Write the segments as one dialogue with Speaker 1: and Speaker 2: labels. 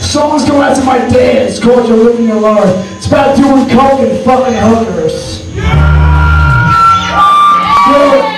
Speaker 1: Songs go out to my dad. It's called You're Living Your Life. It's about doing coke and fucking hookers. Good. Down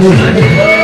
Speaker 1: Спасибо.